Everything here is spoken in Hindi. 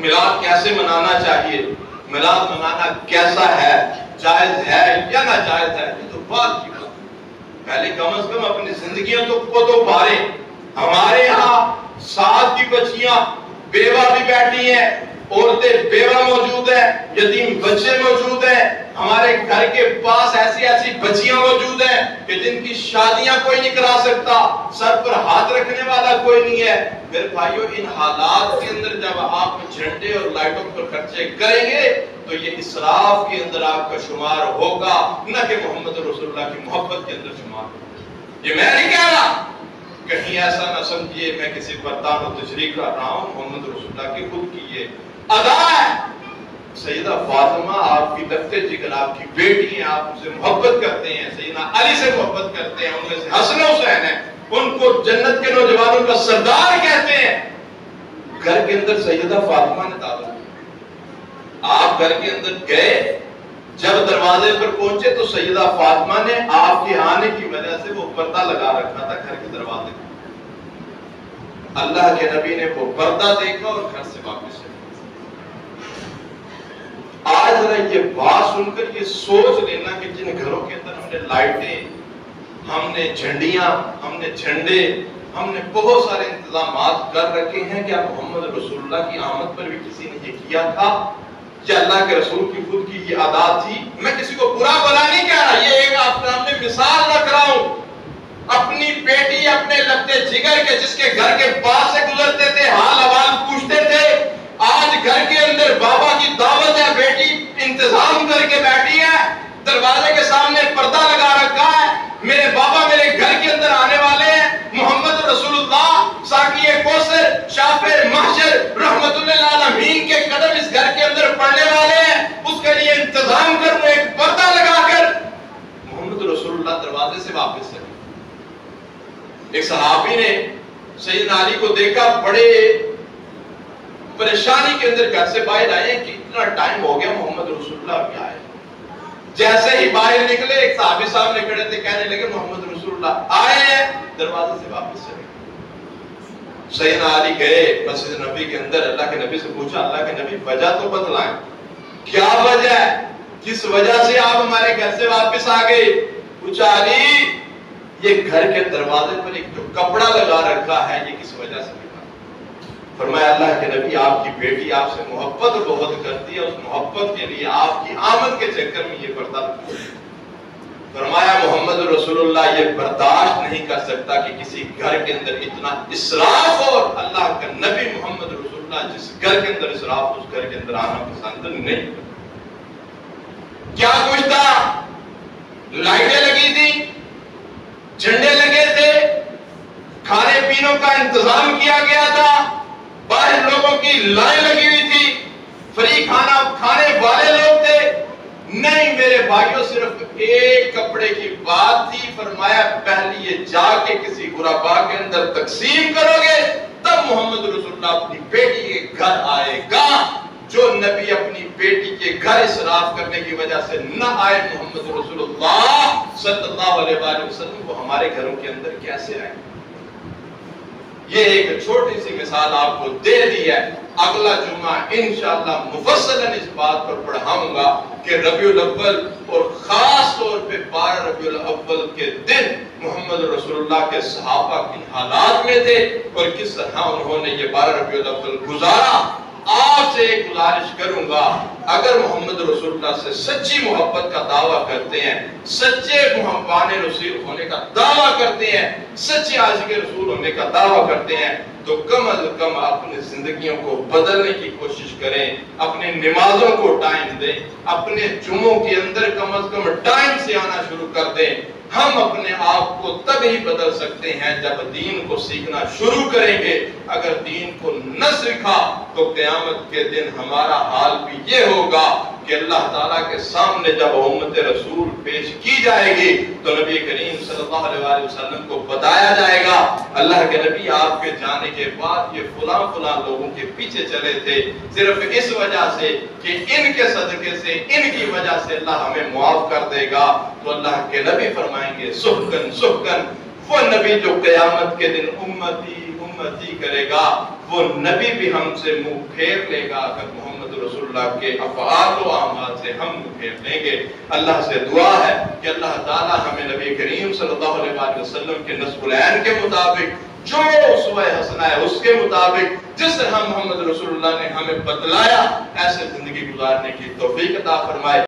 मिलाद कैसे मनाना चाहिए? मिलाद मनाना कैसा है? जायज़ है या ना जायज़ है? ये तो बात की बात पहले कम अज कम अपनी ज़िंदगी तो को तो पारे हमारे यहाँ सात की बच्चियाँ बेवा भी बैठी हैं। औरतें बेवा मौजूद है, यतीम बच्चे मौजूद हैं, हमारे घर के पास ऐसी ऐसी बच्चियाँ मौजूद हैं कि जिनकी शादियाँ कोई नहीं करा सकता, सर पर हाथ रखने वाला कोई नहीं है। फिर भाइयों, इन हालात के अंदर जब आप झंडे और लाइटों पर खर्चे करेंगे तो ये इसराफ के अंदर आपका शुमार होगा, न कि मोहम्मद रसूलुल्लाह की मोहब्बत के अंदर शुमार ये मैं नहीं कह रहा, कहीं ऐसा ना समझिए, मैं किसी पर तानो तशरी कर रहा हूँ, मोहम्मद रसूलुल्लाह की खुद की ये अदा है। सैयदा फातिमा, आपकी लगते जिगर आपकी बेटी आप मोहब्बत करते हैं अली से मोहब्बत करते हैं, उनमें से हसन हुसैन है। उनको जन्नत के नौजवानों का सरदार कहते हैं। घर के अंदर सैयदा फातिमा ने आप घर के अंदर गए, जब दरवाजे पर पहुँचे तो सैयदा फातिमा ने आपके आने की वजह से वो पर्दा लगा रखा था घर के दरवाजे अल्लाह के नबी ने वो पर्दा देखा और घर से वापस आज जरा ये बात सुनकर ये सोच लेना कि जिन घरों के अंदर हमने लाइटें, हमने झंडियाँ, हमने झंडे, हमने बहुत सारे इंतज़ाम कर रखे हैं क्या मोहम्मद रसूलुल्लाह की आमद पर भी किसी ने ये किया था? या अल्लाह के रसूल की खुद की ये आदात थी? मैं किसी को बुरा भला नहीं कह रहा, ये एक आपके सामने मिसाल रख रहा हूँ। अपनी बेटी, अपने लगते जिगर के, जिसके घर के पास से गुजरते थे हाल हवाल पूछते थे, आज घर के अंदर बाबा की दावत करके बैठी है, दरवाजे के सामने पर्दा लगा रखा है। मेरे बाबा मेरे घर के अंदर आने वाले हैं। मोहम्मद रसूलुल्लाह शाफिर महशर, रहमतुल्लाह के कदम इस घर के अंदर पड़ने वाले हैं। उसके लिए इंतज़ाम कर एक पर्दा लगाकर मोहम्मद रसूलुल्लाह दरवाजे से वापस चले। एक सहाबी ने सैयद अली को देखा, बड़े परेशानी के अंदर घर से बाहर आए। कि इतना टाइम हो गया, मोहम्मद रसूलुल्लाह आए। जैसे ही बाहर निकले, एक साहबी साहब ने खड़े थे, कहने लगे, मोहम्मद रसूलुल्लाह, आए हैं। दरवाजे से वापस चले सैयदना अली गए मस्जिद नबी के अंदर, अल्लाह के नबी से पूछा, अल्लाह के नबी, वजह तो बतलाएँ। क्या वजह है? किस वजह से आप हमारे घर से वापस आ गए? पूछा, अली, ये घर के दरवाजे पर एक जो कपड़ा लगा रखा है, ये किस वजह से फरमाया, अल्लाह के नबी, आपकी बेटी आपसे मोहब्बत बहुत करती है, उस मोहब्बत के लिए आपकी आमद के चक्कर में ये पर्दा फरमाया, मोहम्मद रसूलुल्लाह, ये बर्दाश्त नहीं कर सकता कि किसी घर के अंदर इतना इसराफ और अल्लाह का नबी मोहम्मद रसूलुल्लाह, जिस घर के अंदर इसराफ, उस घर के अंदर आना पसंद नहीं क्या कुछ था लाइटें लगी थी, झंडे लगे थे खाने पीने का इंतज़ाम किया गया था बाहर लोगों की लाइन लगी हुई थी। फ्री खाना खाने वाले लोग थे। नहीं, मेरे भाइयों, सिर्फ़ एक कपड़े की बात थी। फरमाया, पहले ये जाके किसी गुराबा के अंदर तकसीम करोगे, तब मोहम्मद रसूलुल्लाह अपनी बेटी के घर आएगा, जो नबी अपनी बेटी के घर इसराफ करने की वजह से न आए। मोहम्मद रसूलुल्लाह सल्लल्लाहु अलैहि वसल्लम वो हमारे घरों के अंदर कैसे आए? ये एक छोटी सी मिसाल आपको दे दी है। अगला जुमा इनशाला मुफसल इस बात पर पढ़ाऊँगा कि रबियुल अव्वल और खास तौर पे 12 रबियुल अव्वल के दिन मोहम्मद रसूलुल्लाह के सहाबा किन हालात में थे और किस तरह उन्होंने ये 12 रबियुल अव्वल गुजारा। आपसे एक गुजारिश करूँगा, अगर मोहम्मद रसूलुल्लाह से सच्ची मोहब्बत का दावा करते हैं, सच्चे मोहब्बान रसूल होने का दावा करते हैं, सच्चे आशिक रसूल होने का दावा करते हैं तो कम अज कम अपनी जिंदगियों को बदलने की कोशिश करें, अपने नमाजों को टाइम दें, अपने जुमों के अंदर कम अज कम टाइम से आना शुरू कर दें हम अपने आप को तब ही बदल सकते हैं जब दीन को सीखना शुरू करेंगे। अगर दीन को न सीखा तो क्यामत के दिन हमारा हाल भी ये होगा। कि अल्लाह ताला के सामने जब उम्मत रसूल पेश की जाएगी तो नबी करीम सल्लल्लाहु अलैहि वसल्लम को बताया जाएगा, अल्लाह के नबी आपके जाने के बाद ये फुला फुला लोगों के पीछे चले थे, सिर्फ़ इस वजह से कि इनके सदके से, इनकी वजह से अल्लाह हमें मुआफ कर देगा। तो अल्लाह के नबी फरमाएँगे, सुहकन सुहकन। वो नबी जो कयामत के दिन उम्मती उम्मती करेगा वो नबी भी हमसे मुँह फेर लेगा, अगर मोहम्मद रसूलुल्लाह के अफआल व से हम मुँह फेर लेंगे। अल्लाह से दुआ है कि अल्लाह ताला हमें नबी करीम वसल्लम के नस्बुलैन के मुताबिक, जो उसवा हसना है उसके मुताबिक, जिस तरह मोहम्मद रसूलुल्लाह ने हमें बतलाया, ऐसे ज़िंदगी गुजारने की तौफीक अता फरमाए।